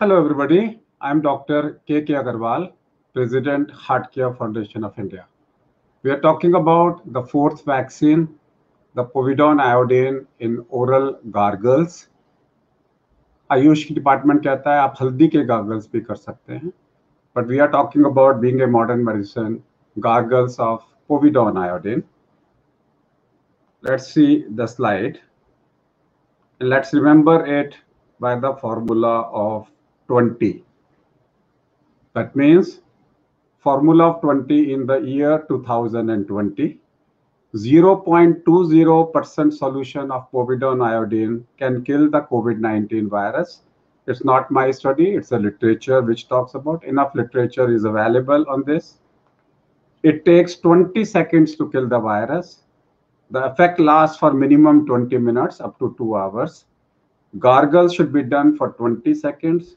Hello, everybody. I'm Dr. K.K. Agarwal, President, Heart Care Foundation of India. We are talking about the fourth vaccine, the povidone iodine in oral gargles. Ayush की department कहता है आप हल्दी के gargles भी कर सकते हैं but we are talking about being a modern medicine gargles of povidone iodine. Let's see the slide. Let's remember it by the formula of 20. That means formula of 20 in the year 2020. 0.20% solution of povidone iodine can kill the COVID-19 virus. It's not my study, it's a literature which talks about. Enough literature is available on this. It takes 20 seconds to kill the virus. The effect lasts for minimum 20 minutes up to two hours. Gargles should be done for 20 seconds.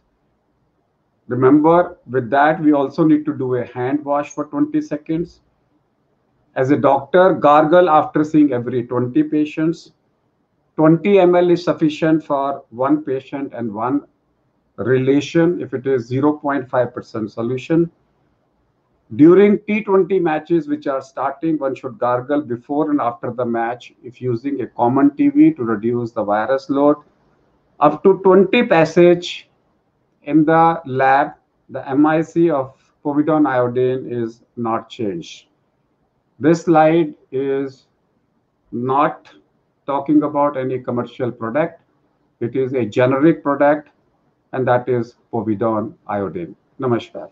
Remember, with that, we also need to do a hand wash for 20 seconds. As a doctor, gargle after seeing every 20 patients. 20 ml is sufficient for one patient and one relation if it is 0.5% solution. During T20 matches which are starting, one should gargle before and after the match if using a common TV to reduce the virus load. Up to 20 passage in the lab, the MIC of povidone iodine is not changed. This slide is not talking about any commercial product. It is a generic product and that is povidone iodine. Namaskar.